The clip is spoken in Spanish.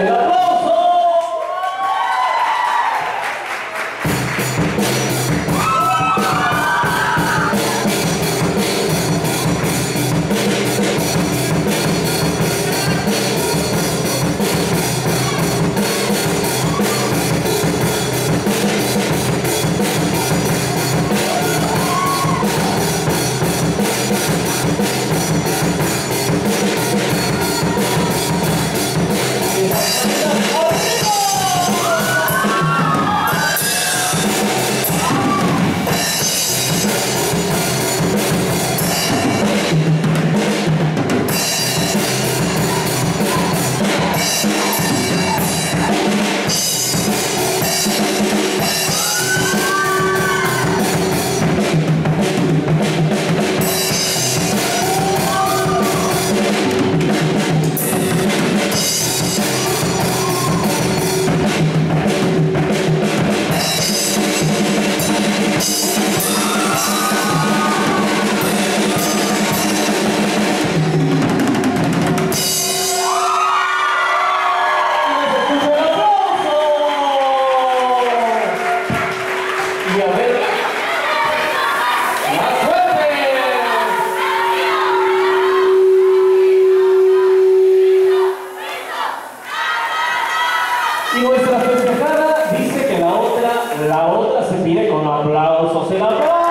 el aplauso. Nuestra festejada dice que la otra, la otra se pide con aplausos. El aplauso.